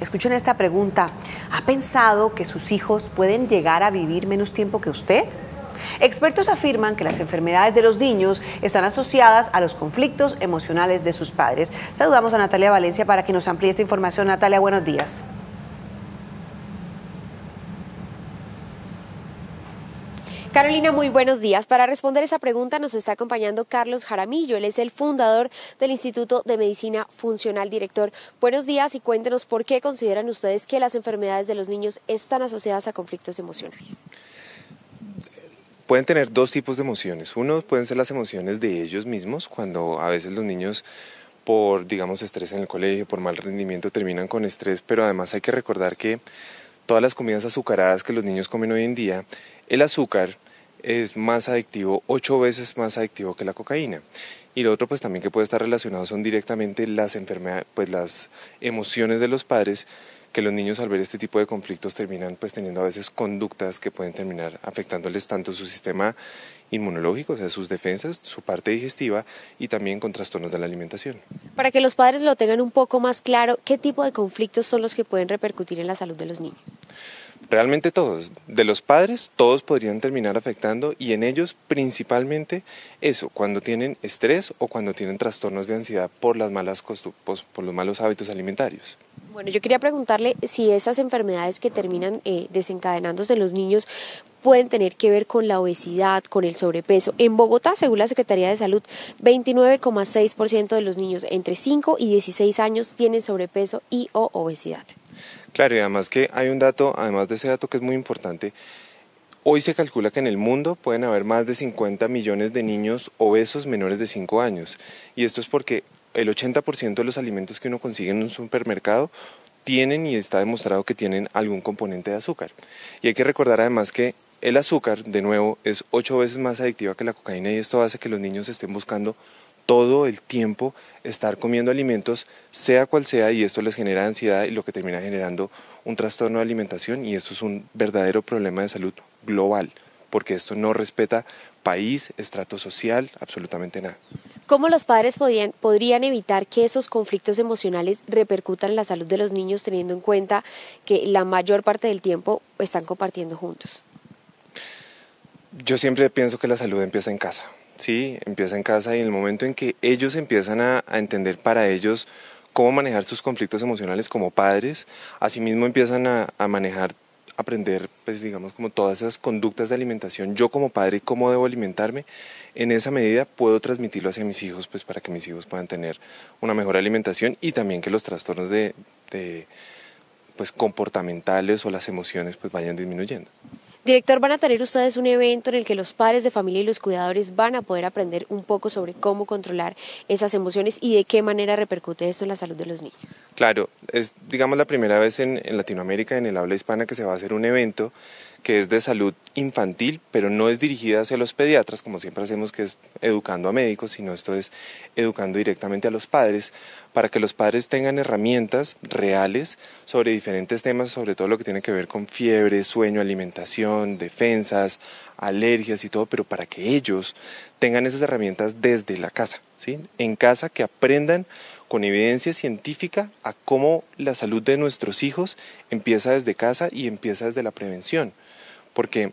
Escuchen esta pregunta. ¿Ha pensado que sus hijos pueden llegar a vivir menos tiempo que usted? Expertos afirman que las enfermedades de los niños están asociadas a los conflictos emocionales de sus padres. Saludamos a Natalia Valencia para que nos amplíe esta información. Natalia, buenos días. Carolina, muy buenos días. Para responder esa pregunta nos está acompañando Carlos Jaramillo. Él es el fundador del Instituto de Medicina Funcional. Director, buenos días y cuéntenos por qué consideran ustedes que las enfermedades de los niños están asociadas a conflictos emocionales. Pueden tener dos tipos de emociones. Uno pueden ser las emociones de ellos mismos, cuando a veces los niños por, digamos, estrés en el colegio, por mal rendimiento, terminan con estrés, pero además hay que recordar que todas las comidas azucaradas que los niños comen hoy en día, el azúcar es más adictivo, ocho veces más adictivo que la cocaína. Y lo otro pues también que puede estar relacionado son directamente las enfermedades, pues las emociones de los padres que los niños al ver este tipo de conflictos terminan pues teniendo a veces conductas que pueden terminar afectándoles tanto su sistema inmunológico, o sea, sus defensas, su parte digestiva y también con trastornos de la alimentación. Para que los padres lo tengan un poco más claro, ¿qué tipo de conflictos son los que pueden repercutir en la salud de los niños? Realmente todos, de los padres, todos podrían terminar afectando y en ellos principalmente eso, cuando tienen estrés o cuando tienen trastornos de ansiedad por, las malas por los malos hábitos alimentarios. Bueno, yo quería preguntarle si esas enfermedades que terminan eh, desencadenándose en los niños pueden tener que ver con la obesidad, con el sobrepeso. En Bogotá, según la Secretaría de Salud, 29,6% de los niños entre 5 y 16 años tienen sobrepeso y o obesidad. Claro, y además que hay un dato, además de ese dato que es muy importante, hoy se calcula que en el mundo pueden haber más de 50 millones de niños obesos menores de 5 años. Y esto es porque el 80% de los alimentos que uno consigue en un supermercado tienen y está demostrado que tienen algún componente de azúcar. Y hay que recordar además que el azúcar, de nuevo, es ocho veces más adictiva que la cocaína y esto hace que los niños estén buscando todo el tiempo estar comiendo alimentos, sea cual sea, y esto les genera ansiedad y lo que termina generando un trastorno de alimentación y esto es un verdadero problema de salud global, porque esto no respeta país, estrato social, absolutamente nada. ¿Cómo los padres podían, podrían evitar que esos conflictos emocionales repercutan en la salud de los niños teniendo en cuenta que la mayor parte del tiempo están compartiendo juntos? Yo siempre pienso que la salud empieza en casa. Sí, empieza en casa y en el momento en que ellos empiezan a, entender para ellos cómo manejar sus conflictos emocionales como padres, asimismo empiezan a, manejar aprender, pues digamos, como todas esas conductas de alimentación, yo como padre, cómo debo alimentarme, en esa medida puedo transmitirlo hacia mis hijos, pues para que mis hijos puedan tener una mejor alimentación y también que los trastornos de, de pues comportamentales o las emociones pues vayan disminuyendo. Director, van a tener ustedes un evento en el que los padres de familia y los cuidadores van a poder aprender un poco sobre cómo controlar esas emociones y de qué manera repercute esto en la salud de los niños. Claro, es digamos la primera vez en, en Latinoamérica, en el habla hispana, que se va a hacer un evento que es de salud infantil, pero no es dirigida hacia los pediatras, como siempre hacemos, que es educando a médicos, sino esto es educando directamente a los padres, para que los padres tengan herramientas reales sobre diferentes temas, sobre todo lo que tiene que ver con fiebre, sueño, alimentación, defensas, alergias y todo, pero para que ellos tengan esas herramientas desde la casa, ¿sí? En casa, que aprendan con evidencia científica a cómo la salud de nuestros hijos empieza desde casa y empieza desde la prevención porque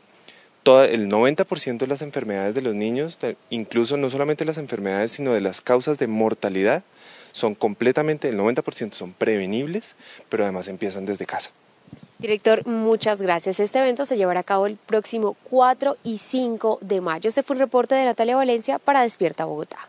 el 90% de las enfermedades de los niños, incluso no solamente las enfermedades, sino de las causas de mortalidad, son completamente, el 90% son prevenibles, pero además empiezan desde casa. Director, muchas gracias. Este evento se llevará a cabo el próximo 4 y 5 de mayo. Este fue un reporte de Natalia Valencia para Despierta Bogotá.